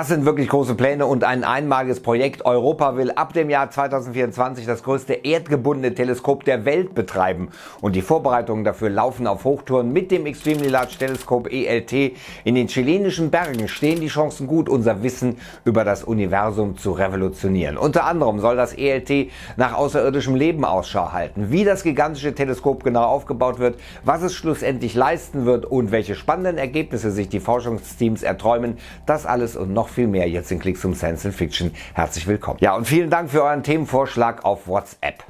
Das sind wirklich große Pläne und ein einmaliges Projekt. Europa will ab dem Jahr 2024 das größte erdgebundene Teleskop der Welt betreiben. Und die Vorbereitungen dafür laufen auf Hochtouren. Mit dem Extremely Large Teleskop ELT in den chilenischen Bergen stehen die Chancen gut, unser Wissen über das Universum zu revolutionieren. Unter anderem soll das ELT nach außerirdischem Leben Ausschau halten. Wie das gigantische Teleskop genau aufgebaut wird, was es schlussendlich leisten wird und welche spannenden Ergebnisse sich die Forschungsteams erträumen, das alles und noch viel mehr jetzt in Klicks um Science Fiction. Herzlich willkommen. Ja, und vielen Dank für euren Themenvorschlag auf WhatsApp.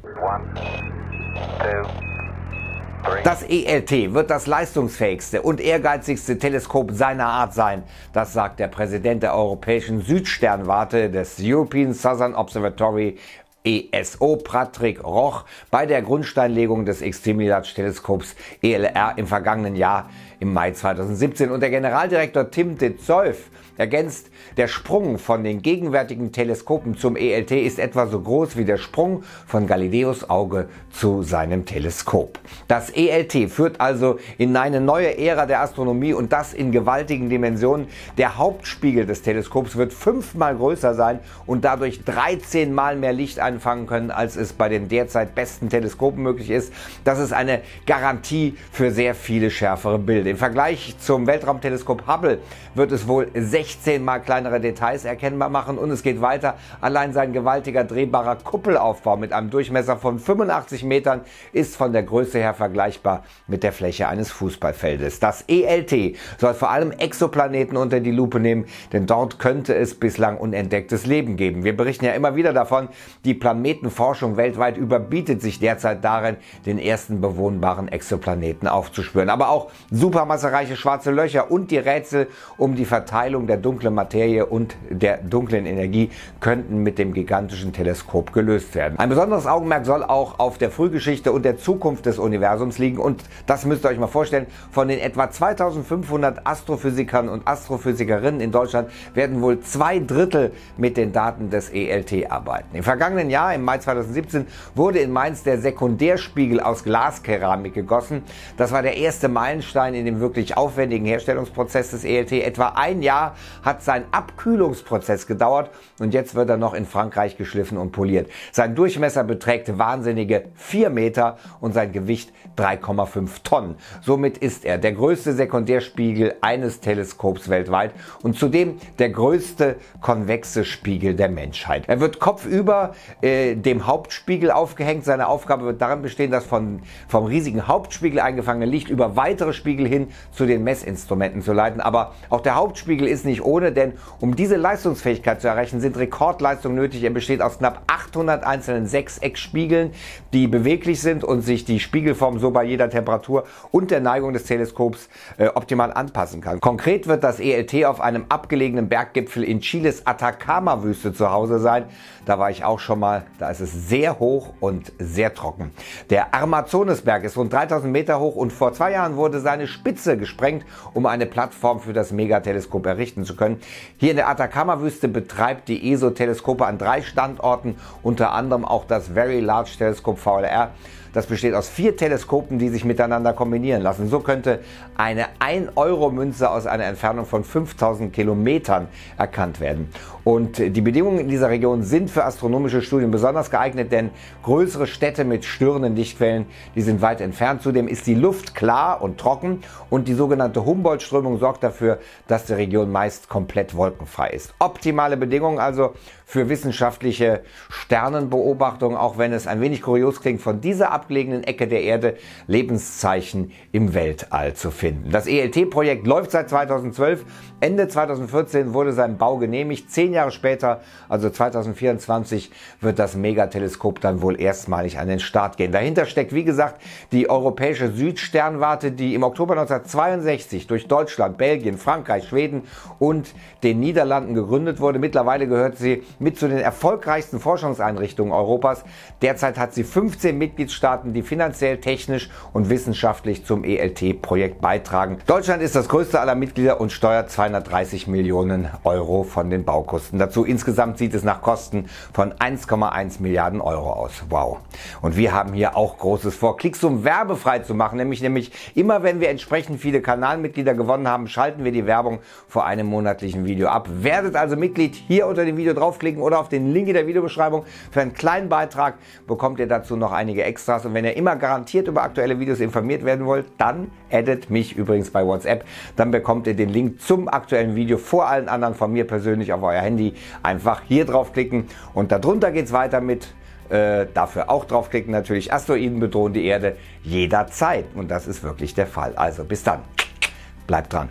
Das ELT wird das leistungsfähigste und ehrgeizigste Teleskop seiner Art sein. Das sagt der Präsident der europäischen Südsternwarte des European Southern Observatory ESO Patrick Roch bei der Grundsteinlegung des Extremely Large Teleskops ELR im vergangenen Jahr im Mai 2017 und der Generaldirektor Tim de Zeuf ergänzt, der Sprung von den gegenwärtigen Teleskopen zum ELT ist etwa so groß wie der Sprung von Galileos Auge zu seinem Teleskop. Das ELT führt also in eine neue Ära der Astronomie und das in gewaltigen Dimensionen. Der Hauptspiegel des Teleskops wird fünfmal größer sein und dadurch 13 mal mehr Licht einfangen können, als es bei den derzeit besten Teleskopen möglich ist. Das ist eine Garantie für sehr viele schärfere Bilder. Im Vergleich zum Weltraumteleskop Hubble wird es wohl 16 mal kleinere Details erkennbar machen und es geht weiter. Allein sein gewaltiger drehbarer Kuppelaufbau mit einem Durchmesser von 85 Metern ist von der Größe her vergleichbar mit der Fläche eines Fußballfeldes. Das ELT soll vor allem Exoplaneten unter die Lupe nehmen, denn dort könnte es bislang unentdecktes Leben geben. Wir berichten ja immer wieder davon, die Planetenforschung weltweit überbietet sich derzeit darin, den ersten bewohnbaren Exoplaneten aufzuspüren. Aber auch super supermassereiche schwarze Löcher und die Rätsel um die Verteilung der dunklen Materie und der dunklen Energie könnten mit dem gigantischen Teleskop gelöst werden. Ein besonderes Augenmerk soll auch auf der Frühgeschichte und der Zukunft des Universums liegen und das müsst ihr euch mal vorstellen, von den etwa 2500 Astrophysikern und Astrophysikerinnen in Deutschland werden wohl zwei Drittel mit den Daten des ELT arbeiten. Im vergangenen Jahr, im Mai 2017, wurde in Mainz der Sekundärspiegel aus Glaskeramik gegossen. Das war der erste Meilenstein in dem wirklich aufwendigen Herstellungsprozess des ELT. Etwa ein Jahr hat sein Abkühlungsprozess gedauert und jetzt wird er noch in Frankreich geschliffen und poliert. Sein Durchmesser beträgt wahnsinnige 4 Meter und sein Gewicht 3,5 Tonnen. Somit ist er der größte Sekundärspiegel eines Teleskops weltweit und zudem der größte konvexe Spiegel der Menschheit. Er wird kopfüber äh, dem Hauptspiegel aufgehängt. Seine Aufgabe wird darin bestehen, das von, vom riesigen Hauptspiegel eingefangene Licht über weitere Spiegel hin zu den Messinstrumenten zu leiten. Aber auch der Hauptspiegel ist nicht ohne, denn um diese Leistungsfähigkeit zu erreichen, sind Rekordleistungen nötig. Er besteht aus knapp 800 einzelnen Sechseckspiegeln, die beweglich sind und sich die Spiegelform so bei jeder Temperatur und der Neigung des Teleskops äh, optimal anpassen kann. Konkret wird das ELT auf einem abgelegenen Berggipfel in Chiles Atacama-Wüste zu Hause sein. Da war ich auch schon mal. Da ist es sehr hoch und sehr trocken. Der Armazonesberg ist rund 3000 Meter hoch und vor zwei Jahren wurde seine Spitze gesprengt, um eine Plattform für das Megateleskop errichten zu können. Hier in der Atacama-Wüste betreibt die ESO Teleskope an drei Standorten, unter anderem auch das Very Large Teleskop VLR. Das besteht aus vier Teleskopen, die sich miteinander kombinieren lassen. So könnte eine 1-Euro-Münze aus einer Entfernung von 5000 Kilometern erkannt werden. Und die Bedingungen in dieser Region sind für astronomische Studien besonders geeignet, denn größere Städte mit störenden Lichtquellen, die sind weit entfernt. Zudem ist die Luft klar und trocken und die sogenannte Humboldt-Strömung sorgt dafür, dass die Region meist komplett wolkenfrei ist. Optimale Bedingungen also für wissenschaftliche Sternenbeobachtungen, auch wenn es ein wenig kurios klingt, von dieser abgelegenen Ecke der Erde Lebenszeichen im Weltall zu finden. Das ELT-Projekt läuft seit 2012. Ende 2014 wurde sein Bau genehmigt. Zehn Jahre später, also 2024, wird das Megateleskop dann wohl erstmalig an den Start gehen. Dahinter steckt, wie gesagt, die europäische Südsternwarte, die im Oktober 1962 durch Deutschland, Belgien, Frankreich, Schweden und den Niederlanden gegründet wurde. Mittlerweile gehört sie mit zu den erfolgreichsten Forschungseinrichtungen Europas. Derzeit hat sie 15 Mitgliedstaaten die finanziell, technisch und wissenschaftlich zum ELT-Projekt beitragen. Deutschland ist das größte aller Mitglieder und steuert 230 Millionen Euro von den Baukosten dazu. Insgesamt sieht es nach Kosten von 1,1 Milliarden Euro aus. Wow. Und wir haben hier auch Großes vor. Klicksum werbefrei zu machen, nämlich, nämlich immer wenn wir entsprechend viele Kanalmitglieder gewonnen haben, schalten wir die Werbung vor einem monatlichen Video ab. Werdet also Mitglied hier unter dem Video draufklicken oder auf den Link in der Videobeschreibung. Für einen kleinen Beitrag bekommt ihr dazu noch einige Extras. Und wenn ihr immer garantiert über aktuelle Videos informiert werden wollt, dann addet mich übrigens bei WhatsApp. Dann bekommt ihr den Link zum aktuellen Video vor allen anderen von mir persönlich auf euer Handy. Einfach hier draufklicken und darunter geht es weiter mit äh, dafür auch draufklicken natürlich. Asteroiden bedrohen die Erde jederzeit. Und das ist wirklich der Fall. Also bis dann. Bleibt dran.